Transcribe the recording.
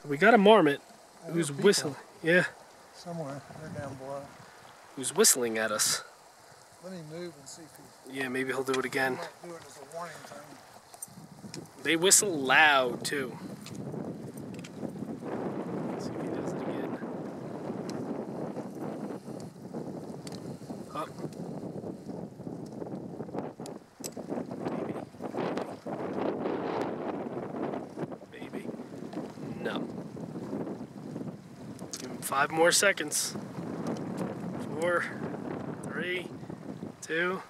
So we got a marmot who's whistling. Yeah, Somewhere, they're down below. who's whistling at us. Let me move and see if he Yeah, maybe he'll do it he again. might do it as a warning thing. They whistle loud too. Let's see if he does it again. Up. Maybe. Maybe. No. Give him five more seconds. Four, three, two,